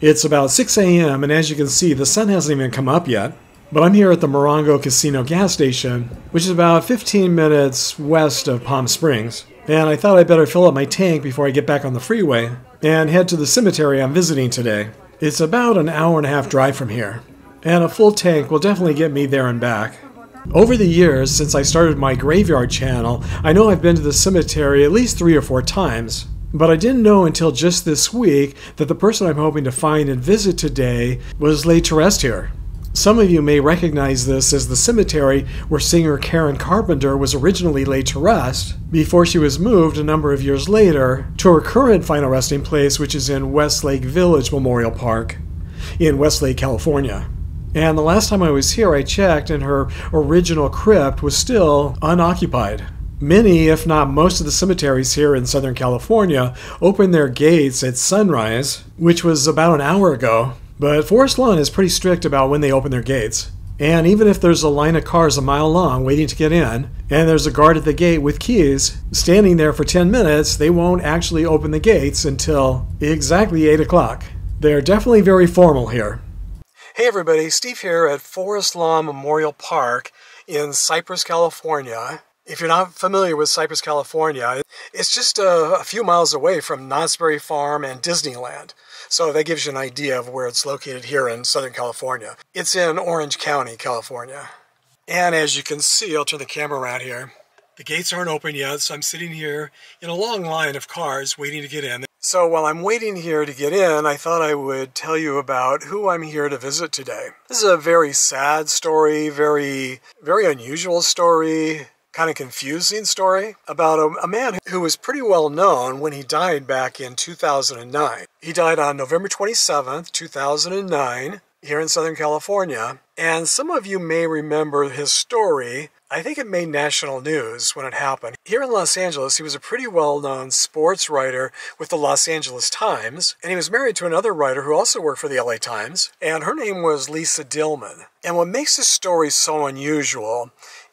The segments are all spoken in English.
It's about 6 a.m., and as you can see, the sun hasn't even come up yet. But I'm here at the Morongo Casino gas station, which is about 15 minutes west of Palm Springs. And I thought I'd better fill up my tank before I get back on the freeway and head to the cemetery I'm visiting today. It's about an hour and a half drive from here, and a full tank will definitely get me there and back. Over the years, since I started my graveyard channel, I know I've been to the cemetery at least three or four times. But I didn't know until just this week that the person I'm hoping to find and visit today was laid to rest here. Some of you may recognize this as the cemetery where singer Karen Carpenter was originally laid to rest before she was moved a number of years later to her current final resting place, which is in Westlake Village Memorial Park in Westlake, California. And the last time I was here, I checked, and her original crypt was still unoccupied. Many, if not most, of the cemeteries here in Southern California open their gates at sunrise, which was about an hour ago, but Forest Lawn is pretty strict about when they open their gates. And even if there's a line of cars a mile long waiting to get in, and there's a guard at the gate with keys standing there for 10 minutes, they won't actually open the gates until exactly 8 o'clock. They're definitely very formal here. Hey everybody, Steve here at Forest Lawn Memorial Park in Cypress, California. If you're not familiar with Cypress, California, it's just a, a few miles away from Knott's Berry Farm and Disneyland. So that gives you an idea of where it's located here in Southern California. It's in Orange County, California. And as you can see, I'll turn the camera around here. The gates aren't open yet, so I'm sitting here in a long line of cars waiting to get in. So while I'm waiting here to get in, I thought I would tell you about who I'm here to visit today. This is a very sad story, very, very unusual story kind of confusing story about a, a, man who was pretty well known when he died back in 2009. He died on November 27th, 2009, here in Southern California. And some of you may remember his story. I think it made national news when it happened. Here in Los Angeles, he was a pretty well known sports writer with the Los Angeles Times, and he was married to another writer who also worked for the LA Times, and her name was Lisa Dillman. And what makes this story so unusual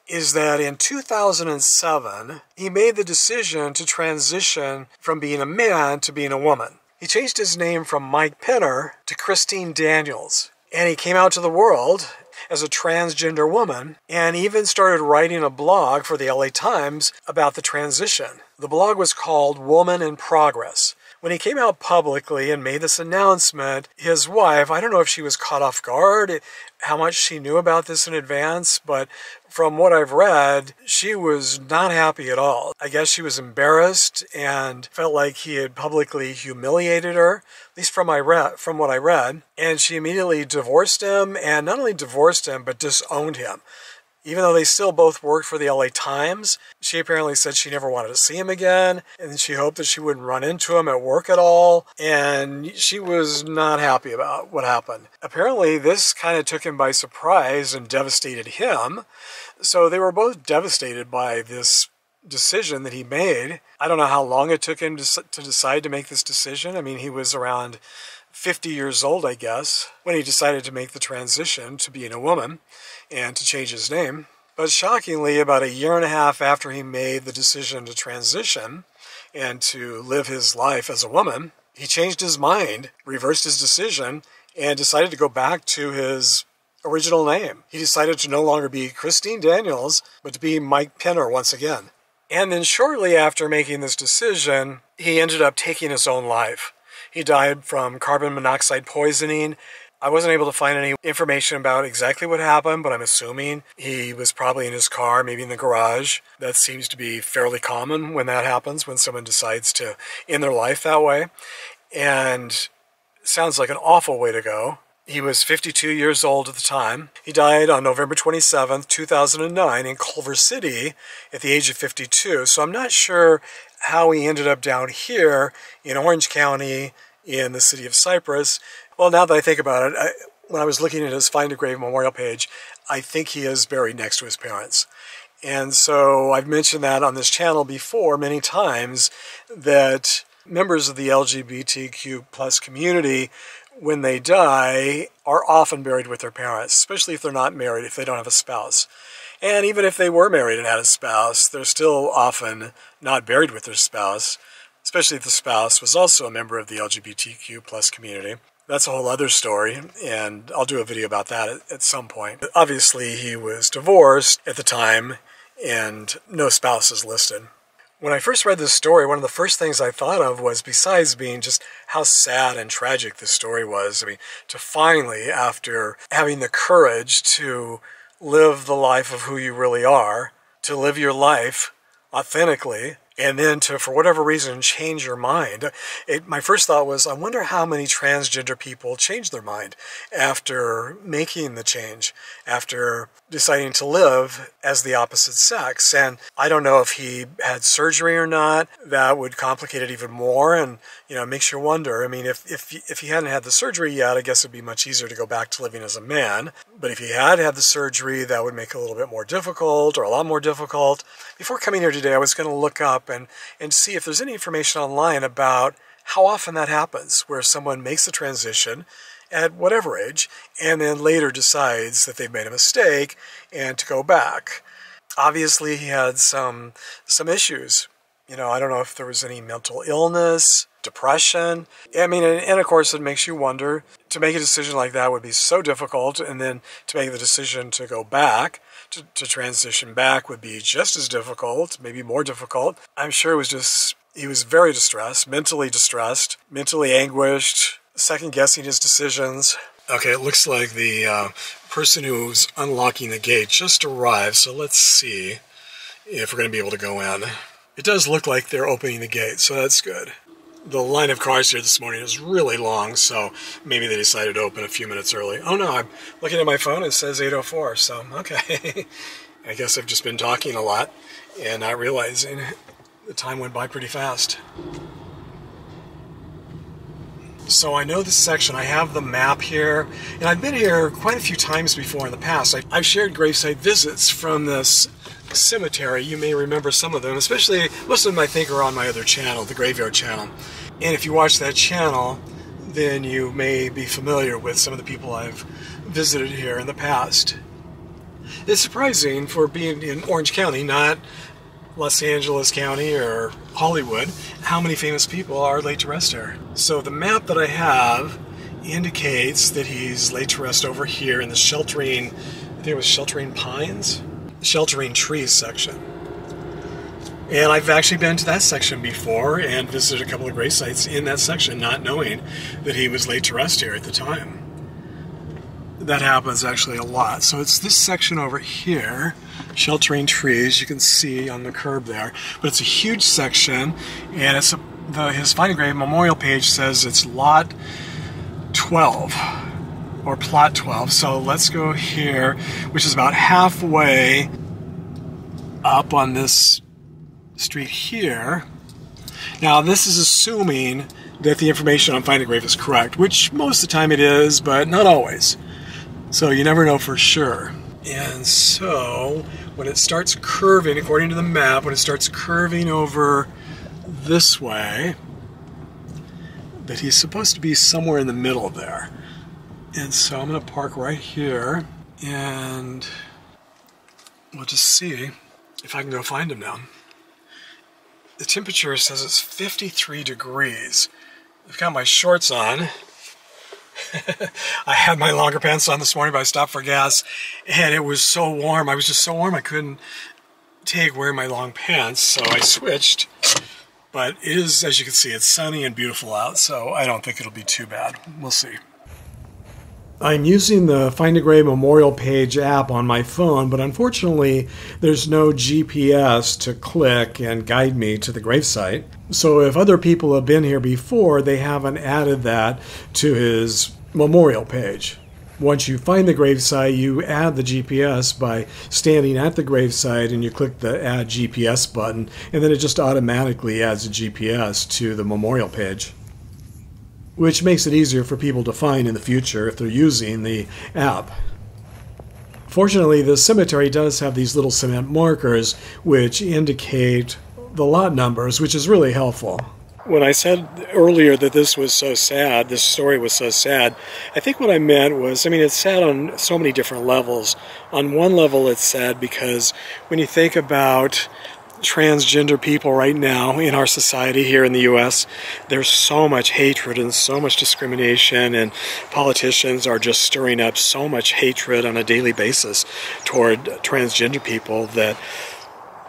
is that in 2007, he made the decision to transition from being a man to being a woman. He changed his name from Mike Penner to Christine Daniels, and he came out to the world as a transgender woman and even started writing a blog for the LA Times about the transition. The blog was called Woman in Progress. When he came out publicly and made this announcement, his wife, I don't know if she was caught off guard, how much she knew about this in advance, but from what I've read, she was not happy at all. I guess she was embarrassed and felt like he had publicly humiliated her, at least from, I read, from what I read. And she immediately divorced him, and not only divorced him, but disowned him. Even though they still both worked for the LA Times, she apparently said she never wanted to see him again, and she hoped that she wouldn't run into him at work at all, and she was not happy about what happened. Apparently, this kind of took him by surprise and devastated him, so they were both devastated by this decision that he made. I don't know how long it took him to, to decide to make this decision. I mean, he was around 50 years old, I guess, when he decided to make the transition to being a woman and to change his name. But shockingly, about a year and a half after he made the decision to transition and to live his life as a woman, he changed his mind, reversed his decision, and decided to go back to his original name. He decided to no longer be Christine Daniels, but to be Mike Penner once again. And then shortly after making this decision, he ended up taking his own life. He died from carbon monoxide poisoning I wasn't able to find any information about exactly what happened, but I'm assuming he was probably in his car, maybe in the garage. That seems to be fairly common when that happens, when someone decides to end their life that way. And sounds like an awful way to go. He was 52 years old at the time. He died on November 27th, 2009 in Culver City at the age of 52. So I'm not sure how he ended up down here in Orange County in the city of Cypress well, now that I think about it, I, when I was looking at his Find a Grave memorial page, I think he is buried next to his parents. And so I've mentioned that on this channel before many times that members of the LGBTQ plus community, when they die, are often buried with their parents, especially if they're not married, if they don't have a spouse. And even if they were married and had a spouse, they're still often not buried with their spouse, especially if the spouse was also a member of the LGBTQ plus community. That's a whole other story, and I'll do a video about that at, at some point. But Obviously, he was divorced at the time, and no spouse is listed. When I first read this story, one of the first things I thought of was, besides being just how sad and tragic this story was, I mean, to finally, after having the courage to live the life of who you really are, to live your life authentically, and then to, for whatever reason, change your mind. It, my first thought was, I wonder how many transgender people change their mind after making the change, after deciding to live as the opposite sex. And I don't know if he had surgery or not. That would complicate it even more and, you know, it makes you wonder. I mean, if, if, if he hadn't had the surgery yet, I guess it'd be much easier to go back to living as a man. But if he had had the surgery, that would make it a little bit more difficult or a lot more difficult. Before coming here today, I was going to look up and, and see if there's any information online about how often that happens, where someone makes the transition at whatever age, and then later decides that they've made a mistake and to go back. Obviously, he had some some issues. You know, I don't know if there was any mental illness, depression. I mean, and, of course, it makes you wonder. To make a decision like that would be so difficult, and then to make the decision to go back, to, to transition back, would be just as difficult, maybe more difficult. I'm sure it was just, he was very distressed, mentally distressed, mentally anguished, second guessing his decisions. Okay, it looks like the uh, person who's unlocking the gate just arrived, so let's see if we're going to be able to go in. It does look like they're opening the gate, so that's good. The line of cars here this morning is really long, so maybe they decided to open a few minutes early. Oh no, I'm looking at my phone, it says 8.04, so okay. I guess I've just been talking a lot and not realizing the time went by pretty fast. So I know this section, I have the map here, and I've been here quite a few times before in the past. I, have shared gravesite visits from this cemetery. You may remember some of them, especially most of them I think are on my other channel, the Graveyard channel. And if you watch that channel, then you may be familiar with some of the people I've visited here in the past. It's surprising for being in Orange County, not Los Angeles County or Hollywood, how many famous people are laid to rest here. So the map that I have indicates that he's laid to rest over here in the sheltering, I think it was sheltering pines, sheltering trees section. And I've actually been to that section before and visited a couple of grave sites in that section, not knowing that he was laid to rest here at the time. That happens actually a lot. So it's this section over here sheltering trees you can see on the curb there. But it's a huge section, and it's a, the his Find a Grave memorial page says it's lot 12 or plot 12. So let's go here, which is about halfway up on this street here. Now, this is assuming that the information on Find a Grave is correct, which most of the time it is, but not always. So you never know for sure. And so when it starts curving, according to the map, when it starts curving over this way, that he's supposed to be somewhere in the middle there. And so I'm going to park right here and we'll just see if I can go find him now. The temperature says it's 53 degrees. I've got my shorts on. I had my longer pants on this morning, but I stopped for gas, and it was so warm. I was just so warm I couldn't take wearing my long pants, so I switched. But it is, as you can see, it's sunny and beautiful out, so I don't think it'll be too bad. We'll see. I'm using the Find a Grave Memorial Page app on my phone, but unfortunately, there's no GPS to click and guide me to the gravesite. So if other people have been here before, they haven't added that to his memorial page. Once you find the gravesite, you add the GPS by standing at the gravesite and you click the Add GPS button, and then it just automatically adds a GPS to the memorial page which makes it easier for people to find in the future if they're using the app. Fortunately, the cemetery does have these little cement markers which indicate the lot numbers, which is really helpful. When I said earlier that this was so sad, this story was so sad, I think what I meant was, I mean, it's sad on so many different levels. On one level, it's sad because when you think about transgender people right now in our society here in the US. There's so much hatred and so much discrimination, and politicians are just stirring up so much hatred on a daily basis toward transgender people that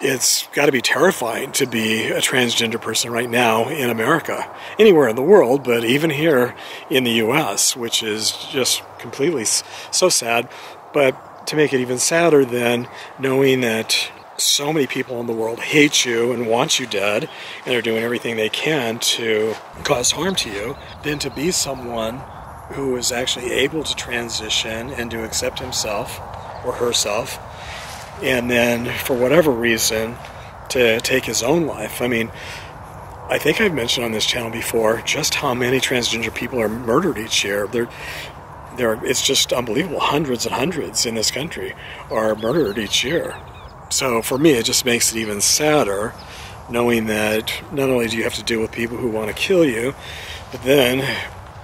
it's got to be terrifying to be a transgender person right now in America, anywhere in the world, but even here in the US, which is just completely so sad. But to make it even sadder, then knowing that so many people in the world hate you and want you dead and are doing everything they can to cause harm to you, then to be someone who is actually able to transition and to accept himself or herself and then for whatever reason to take his own life. I mean, I think I've mentioned on this channel before just how many transgender people are murdered each year. They're, they're, it's just unbelievable. Hundreds and hundreds in this country are murdered each year. So for me, it just makes it even sadder knowing that not only do you have to deal with people who want to kill you, but then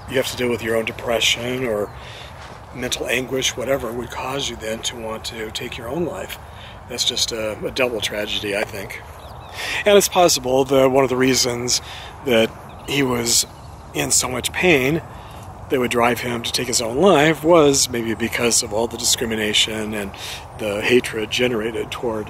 you have to deal with your own depression or mental anguish, whatever would cause you then to want to take your own life. That's just a, a double tragedy, I think. And it's possible that one of the reasons that he was in so much pain that would drive him to take his own life was maybe because of all the discrimination and the hatred generated toward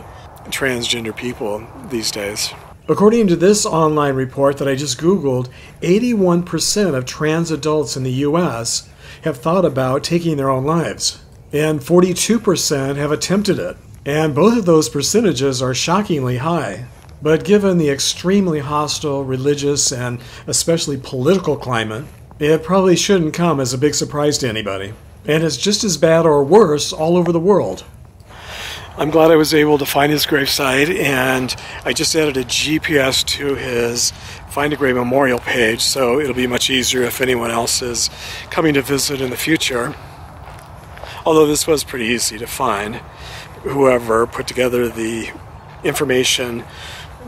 transgender people these days. According to this online report that I just Googled, 81% of trans adults in the US have thought about taking their own lives, and 42% have attempted it. And both of those percentages are shockingly high. But given the extremely hostile religious and especially political climate, it probably shouldn't come as a big surprise to anybody. And it's just as bad or worse all over the world. I'm glad I was able to find his gravesite, and I just added a GPS to his Find a Grave Memorial page, so it'll be much easier if anyone else is coming to visit in the future. Although this was pretty easy to find whoever put together the information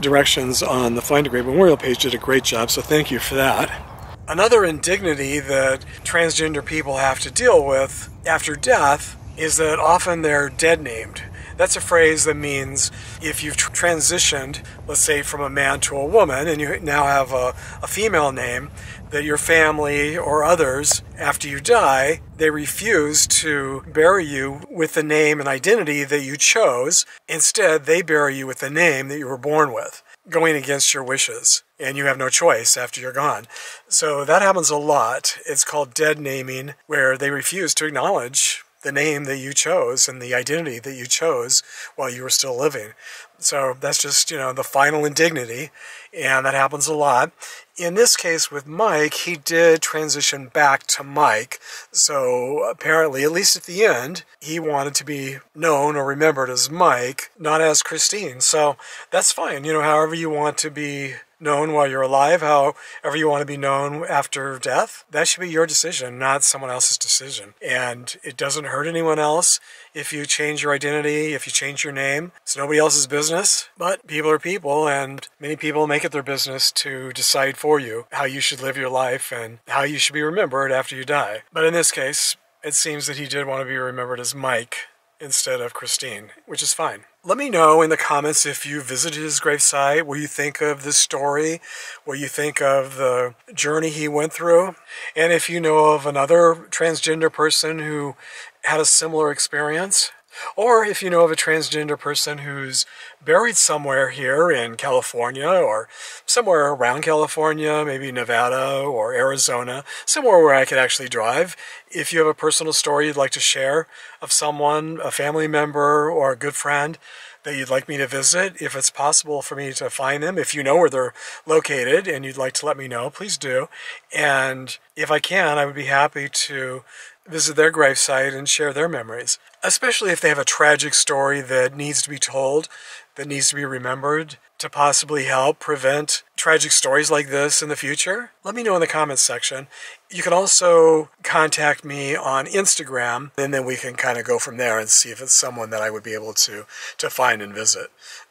directions on the Find a Grave Memorial page did a great job, so thank you for that. Another indignity that transgender people have to deal with after death is that often they're dead named. That's a phrase that means if you've transitioned, let's say from a man to a woman, and you now have a, a female name, that your family or others, after you die, they refuse to bury you with the name and identity that you chose. Instead, they bury you with the name that you were born with, going against your wishes. And you have no choice after you're gone. So that happens a lot. It's called dead naming, where they refuse to acknowledge the name that you chose and the identity that you chose while you were still living. So that's just, you know, the final indignity, and that happens a lot. In this case with Mike, he did transition back to Mike. So apparently, at least at the end, he wanted to be known or remembered as Mike, not as Christine. So that's fine. You know, however you want to be known while you're alive, however you want to be known after death, that should be your decision, not someone else's decision. And it doesn't hurt anyone else if you change your identity, if you change your name. It's nobody else's business, but people are people, and many people make it their business to decide for you how you should live your life and how you should be remembered after you die. But in this case, it seems that he did want to be remembered as Mike instead of Christine, which is fine. Let me know in the comments if you visited his gravesite, what you think of this story, what you think of the journey he went through, and if you know of another transgender person who had a similar experience. Or if you know of a transgender person who's buried somewhere here in California or somewhere around California, maybe Nevada or Arizona, somewhere where I could actually drive. If you have a personal story you'd like to share of someone, a family member or a good friend that you'd like me to visit, if it's possible for me to find them, if you know where they're located and you'd like to let me know, please do. And if I can, I would be happy to visit their gravesite and share their memories, especially if they have a tragic story that needs to be told, that needs to be remembered to possibly help prevent tragic stories like this in the future? Let me know in the comments section. You can also contact me on Instagram, and then we can kind of go from there and see if it's someone that I would be able to, to find and visit.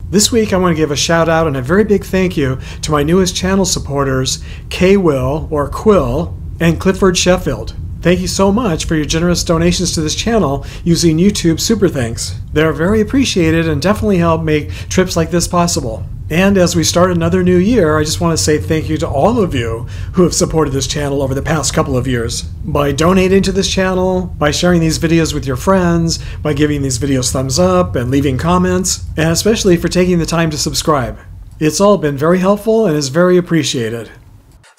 This week, I want to give a shout out and a very big thank you to my newest channel supporters, K Will or Quill and Clifford Sheffield. Thank you so much for your generous donations to this channel using YouTube Super Thanks. They're very appreciated and definitely help make trips like this possible. And as we start another new year, I just want to say thank you to all of you who have supported this channel over the past couple of years. By donating to this channel, by sharing these videos with your friends, by giving these videos thumbs up and leaving comments, and especially for taking the time to subscribe. It's all been very helpful and is very appreciated.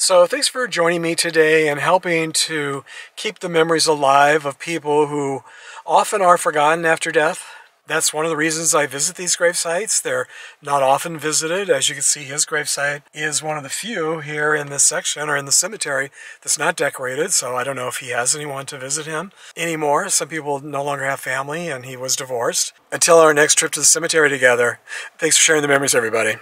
So, thanks for joining me today and helping to keep the memories alive of people who often are forgotten after death. That's one of the reasons I visit these grave sites. They're not often visited. As you can see, his gravesite is one of the few here in this section or in the cemetery that's not decorated, so I don't know if he has anyone to visit him anymore. Some people no longer have family and he was divorced. Until our next trip to the cemetery together, thanks for sharing the memories, everybody.